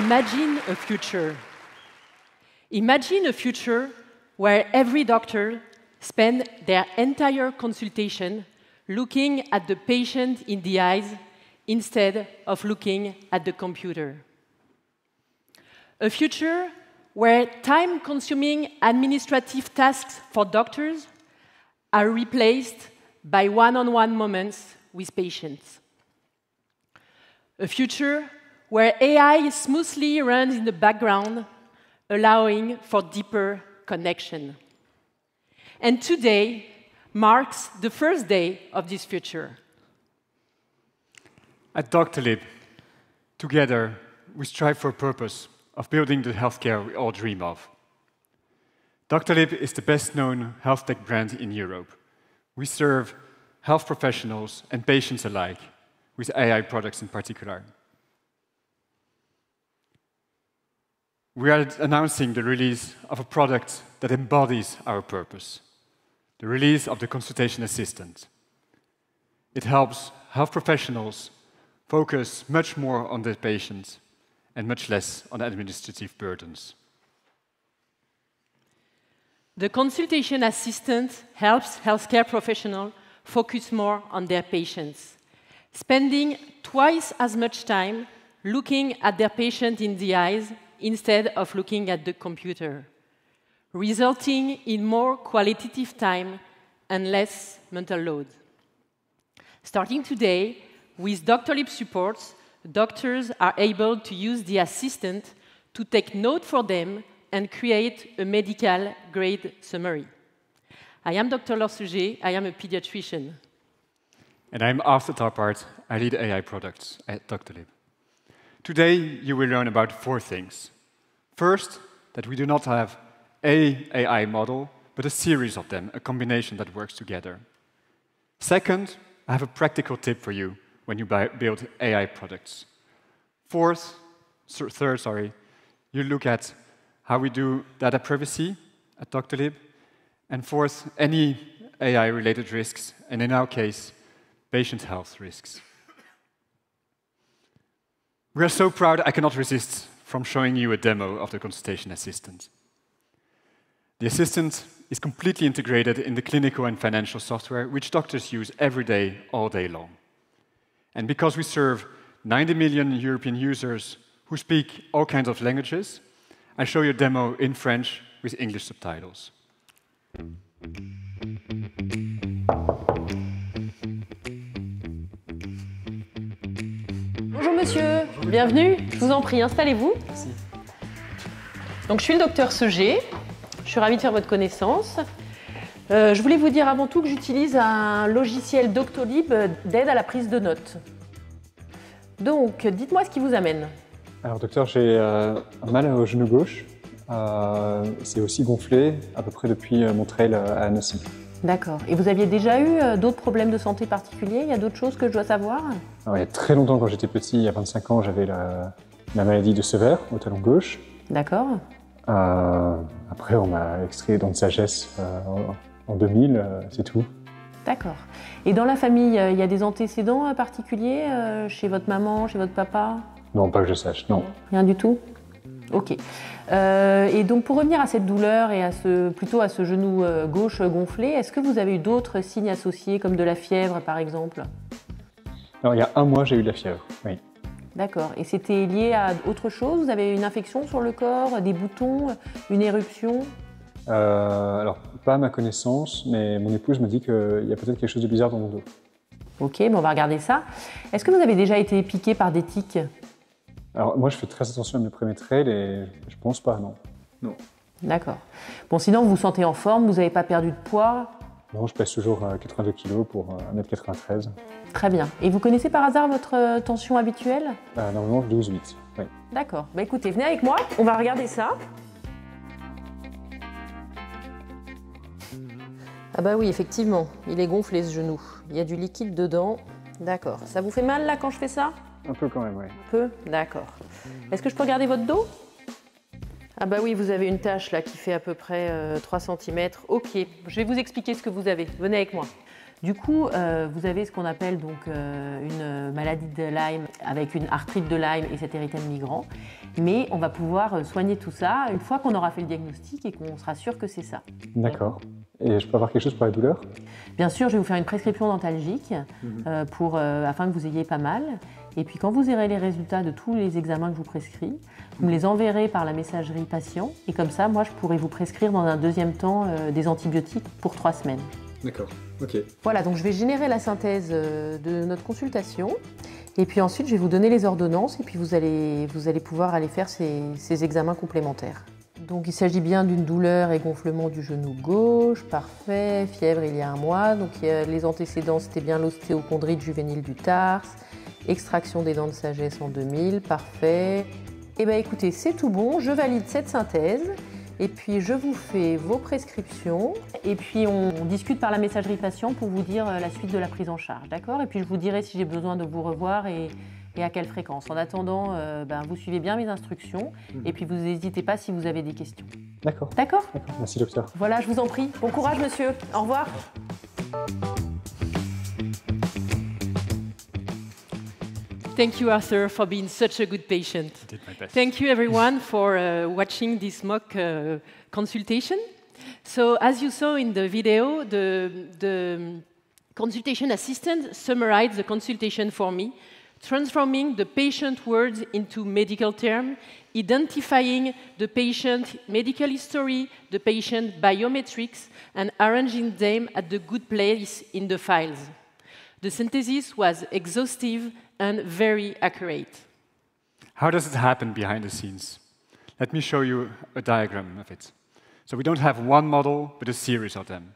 Imagine a future. Imagine a future where every doctor spends their entire consultation looking at the patient in the eyes instead of looking at the computer. A future where time consuming administrative tasks for doctors are replaced by one on one moments with patients. A future where AI smoothly runs in the background, allowing for deeper connection. And today marks the first day of this future. At Doctolib, together, we strive for a purpose of building the healthcare we all dream of. Doctolib is the best known health tech brand in Europe. We serve health professionals and patients alike, with AI products in particular. We are announcing the release of a product that embodies our purpose the release of the consultation assistant. It helps health professionals focus much more on their patients and much less on administrative burdens. The consultation assistant helps healthcare professionals focus more on their patients, spending twice as much time looking at their patient in the eyes instead of looking at the computer, resulting in more qualitative time and less mental load. Starting today, with Doctolib support, doctors are able to use the assistant to take note for them and create a medical grade summary. I am Dr. Laure Seugé. I am a pediatrician. And I'm Arthur Talpaert. I lead AI products at Doctolib. Today, you will learn about four things. First, that we do not have a AI model, but a series of them, a combination that works together. Second, I have a practical tip for you when you buy, build AI products. Fourth, third, sorry, you look at how we do data privacy at Doctolib. And fourth, any AI-related risks, and in our case, patient health risks. We are so proud I cannot resist from showing you a demo of the consultation assistant. The assistant is completely integrated in the clinical and financial software, which doctors use every day, all day long. And because we serve 90 million European users who speak all kinds of languages, I show you a demo in French with English subtitles. Bonjour monsieur, bienvenue. Je vous en prie, installez-vous. Merci. Donc je suis le docteur Seger. Je suis ravie de faire votre connaissance. Euh, je voulais vous dire avant tout que j'utilise un logiciel Doctolib d'aide à la prise de notes. Donc, dites-moi ce qui vous amène. Alors, docteur, j'ai euh, un mal au genou gauche. Euh, c'est aussi gonflé à peu près depuis mon trail à Annecy. D'accord. Et vous aviez déjà eu d'autres problèmes de santé particuliers? Il y a d'autres choses que je dois savoir? Alors, Il y a très longtemps, quand j'étais petit, il y a 25 ans, j'avais la, la, maladie de Sever au talon gauche. D'accord. Euh, après, on m'a extrait dans de sagesse euh, en 2000, euh, c'est tout. D'accord. Et dans la famille, il y a des antécédents particuliers chez votre maman, chez votre papa? Non, pas que je sache, non. Rien du tout? Ok. Euh, et donc pour revenir à cette douleur et à ce, plutôt à ce genou gauche gonflé, est-ce que vous avez eu d'autres signes associés comme de la fièvre par exemple? Alors il y a un mois j'ai eu de la fièvre, oui. D'accord. Et c'était lié à autre chose? Vous avez une infection sur le corps, des boutons, une éruption? Euh, Alors, pas à ma connaissance, mais mon épouse me dit qu'il y a peut-être quelque chose de bizarre dans mon dos. Ok, bon, on va regarder ça. Est-ce que vous avez déjà été piqué par des tiques? Alors, moi, je fais très attention à mes premiers trails et je pense pas, non. Non. D'accord. Bon, sinon, vous vous sentez en forme, vous n'avez pas perdu de poids? Non, je pèse toujours 82 kg pour 1m93. Très bien. Et vous connaissez par hasard votre euh, tension habituelle? Euh, Normalement, 12,8. Oui. D'accord. Bah écoutez, venez avec moi, on va regarder ça. Ah bah oui, effectivement, il est gonflé ce genou. Il y a du liquide dedans. D'accord. Ça vous fait mal là quand je fais ça? Un peu quand même, oui. Un peu D'accord. Est-ce que je peux regarder votre dos? Ah bah oui, vous avez une tâche là qui fait à peu près 3 euh, cm. Ok, je vais vous expliquer ce que vous avez. Venez avec moi. Du coup, euh, vous avez ce qu'on appelle donc euh, une maladie de Lyme avec une arthrite de Lyme et cet érythème migrant. Mais on va pouvoir euh, soigner tout ça une fois qu'on aura fait le diagnostic et qu'on sera sûr que c'est ça. D'accord. Et je peux avoir quelque chose pour la douleur? Bien sûr, je vais vous faire une prescription dentalgique euh, pour, euh, afin que vous ayez pas mal. Et puis quand vous aurez les résultats de tous les examens que je vous prescris, vous me les enverrez par la messagerie patient. Et comme ça, moi, je pourrai vous prescrire dans un deuxième temps euh, des antibiotiques pour trois semaines. D'accord, ok. Voilà, donc je vais générer la synthèse euh, de notre consultation. Et puis ensuite, je vais vous donner les ordonnances et puis vous allez, vous allez pouvoir aller faire ces, ces examens complémentaires. Donc il s'agit bien d'une douleur et gonflement du genou gauche, parfait, fièvre il y a un mois. Donc les antécédents, c'était bien l'ostéochondrite juvénile du tarse, extraction des dents de sagesse en 2000, parfait. Eh bien écoutez, c'est tout bon, je valide cette synthèse. Et puis je vous fais vos prescriptions et puis on, on discute par la messagerie patient pour vous dire euh, la suite de la prise en charge, d'accord? Et puis je vous dirai si j'ai besoin de vous revoir et, et à quelle fréquence. En attendant, euh, ben, vous suivez bien mes instructions et puis vous n'hésitez pas si vous avez des questions. D'accord, D'accord? D'accord. Merci docteur. Voilà, je vous en prie. Bon courage monsieur. Au revoir. Thank you, Arthur, for being such a good patient. Did my best. Thank you, everyone, for uh, watching this mock uh, consultation. So, as you saw in the video, the, the consultation assistant summarized the consultation for me, transforming the patient words into medical terms, identifying the patient medical history, the patient biometrics, and arranging them at the good place in the files. The synthesis was exhaustive and very accurate. How does it happen behind the scenes? Let me show you a diagram of it. So we don't have one model, but a series of them.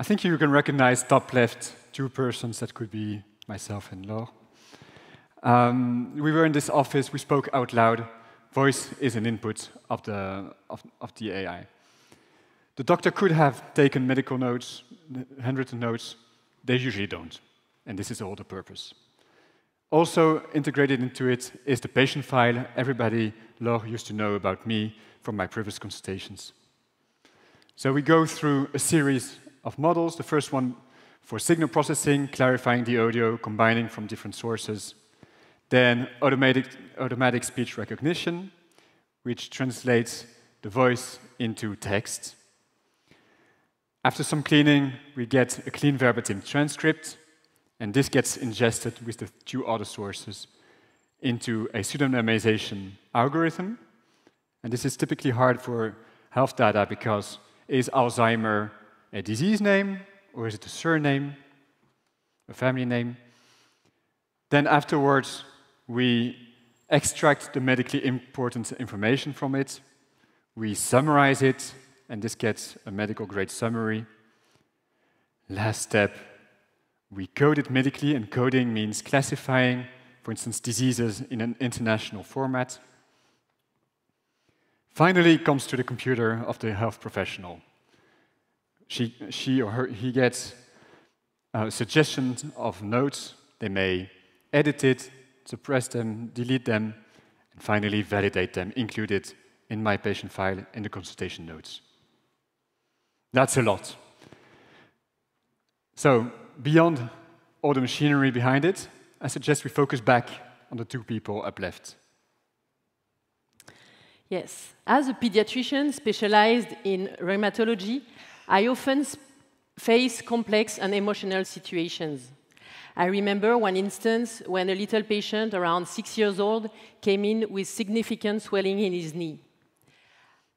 I think you can recognize top left two persons that could be myself and Laure. Um, we were in this office, we spoke out loud. Voice is an input of the, of, of the AI. The doctor could have taken medical notes, handwritten notes. They usually don't. And this is all the purpose. Also integrated into it is the patient file. Everybody, Laure, used to know about me from my previous consultations. So we go through a series of models. The first one for signal processing, clarifying the audio, combining from different sources. Then automatic, automatic speech recognition, which translates the voice into text. After some cleaning, we get a clean verbatim transcript, and this gets ingested with the two other sources into a pseudonymization algorithm. And this is typically hard for health data because is Alzheimer a disease name or is it a surname, a family name? Then afterwards, we extract the medically important information from it, we summarize it, and this gets a medical grade summary. Last step, we code it medically, and coding means classifying, for instance, diseases in an international format. Finally, it comes to the computer of the health professional. She, she or her, he gets uh, suggestions of notes. They may edit it, suppress them, delete them, and finally validate them, include it in my patient file in the consultation notes. That's a lot. So, beyond all the machinery behind it, I suggest we focus back on the two people up left. Yes. As a pediatrician specialized in rheumatology, I often face complex and emotional situations. I remember one instance when a little patient around six years old came in with significant swelling in his knee.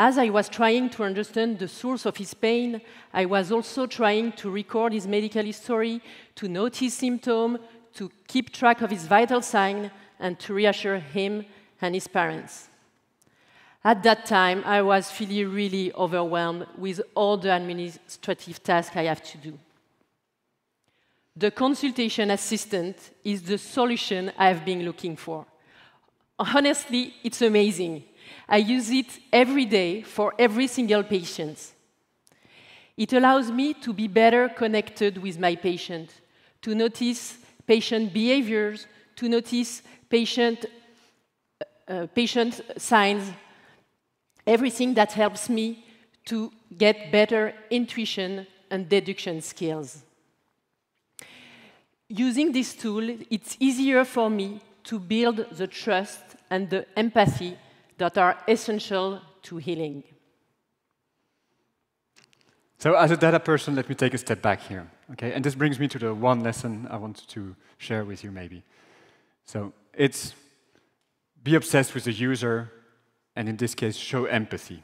As I was trying to understand the source of his pain, I was also trying to record his medical history, to note his symptoms, to keep track of his vital signs, and to reassure him and his parents. At that time, I was feeling really overwhelmed with all the administrative tasks I have to do. The consultation assistant is the solution I have been looking for. Honestly, it's amazing. I use it every day for every single patient. It allows me to be better connected with my patient, to notice patient behaviors, to notice patient, uh, patient signs, everything that helps me to get better intuition and deduction skills. using this tool, it's easier for me to build the trust and the empathy that are essential to healing. So, as a data person, let me take a step back here. Okay, and this brings me to the one lesson I wanted to share with you, maybe. So, it's be obsessed with the user, and in this case, show empathy.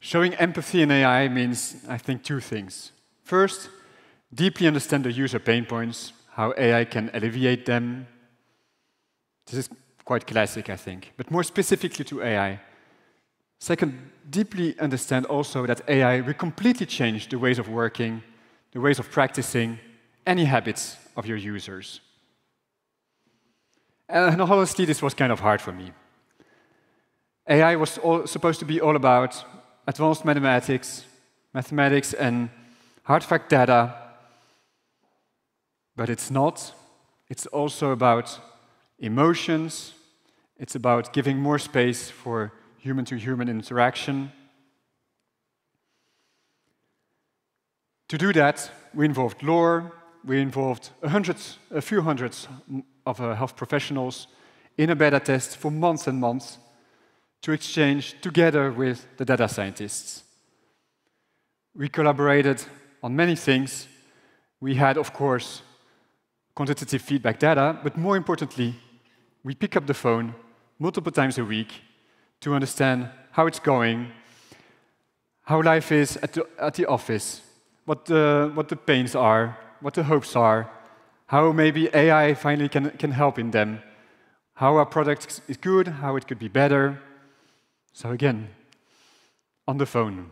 Showing empathy in AI means, I think, two things. First, deeply understand the user pain points, how AI can alleviate them. This is quite classic, I think, but more specifically to AI. Second, deeply understand also that AI will completely change the ways of working, the ways of practicing, any habits of your users. And honestly, this was kind of hard for me. AI was all, supposed to be all about advanced mathematics, mathematics and hard fact data, but it's not. It's also about emotions, it's about giving more space for human to human interaction. To do that, we involved Laure, we involved a, a few hundreds of uh, health professionals in a beta test for months and months to exchange together with the data scientists. We collaborated on many things. We had, of course, quantitative feedback data, but more importantly, we pick up the phone multiple times a week to understand how it's going, how life is at the, at the office, what the, what the pains are, what the hopes are, how maybe AI finally can, can help in them, how our product is good, how it could be better. So again, on the phone.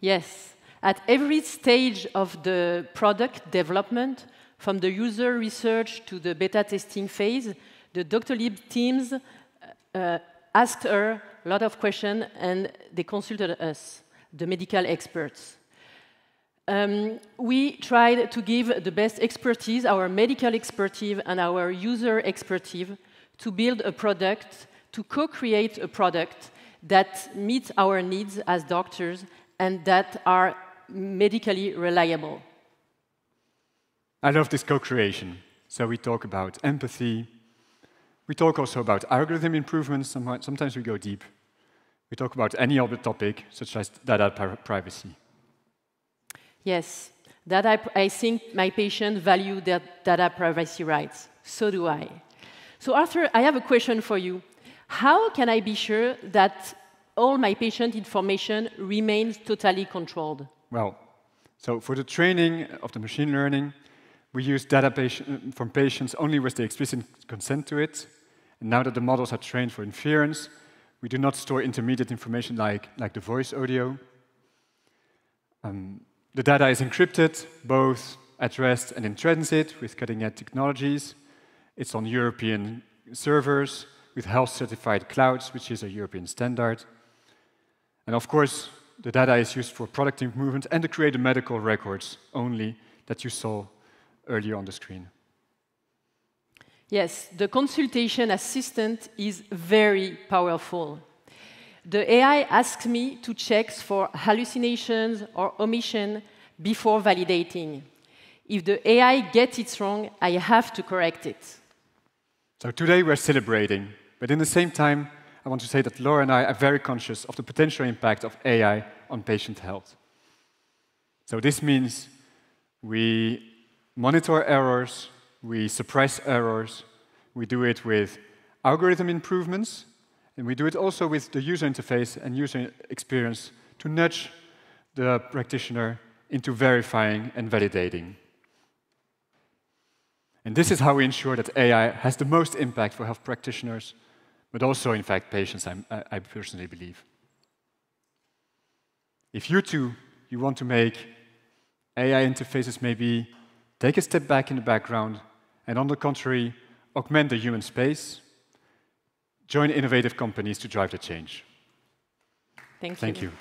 Yes, at every stage of the product development, from the user research to the beta testing phase, the Doctolib teams uh, asked her a lot of questions and they consulted us, the medical experts. Um, we tried to give the best expertise, our medical expertise and our user expertise, to build a product, to co create a product that meets our needs as doctors and that are medically reliable. I love this co creation. So we talk about empathy, we talk also about algorithm improvements. Sometimes we go deep. We talk about any other topic, such as data privacy. Yes, that I, I think my patients value their data privacy rights. So do I. So Arthur, I have a question for you. How can I be sure that all my patient information remains totally controlled? Well, so for the training of the machine learning, we use data patient, from patients only with the explicit consent to it. And now that the models are trained for inference, we do not store intermediate information like, like the voice audio. Um, the data is encrypted, both at rest and in transit, with cutting-edge technologies. It's on European servers with health-certified clouds, which is a European standard. And of course, the data is used for product improvement and to create the medical records only that you saw earlier on the screen. Yes, the consultation assistant is very powerful. The AI asks me to check for hallucinations or omission before validating. If the AI gets it wrong, I have to correct it. So today we're celebrating, but in the same time, I want to say that Laura and I are very conscious of the potential impact of AI on patient health. So this means we monitor errors, we suppress errors, we do it with algorithm improvements, and we do it also with the user interface and user experience to nudge the practitioner into verifying and validating. And this is how we ensure that AI has the most impact for health practitioners, but also, in fact, patients, I, I personally believe. If you too, you want to make AI interfaces maybe take a step back in the background, and on the contrary, augment the human space, join innovative companies to drive the change. Thank you. Thank you.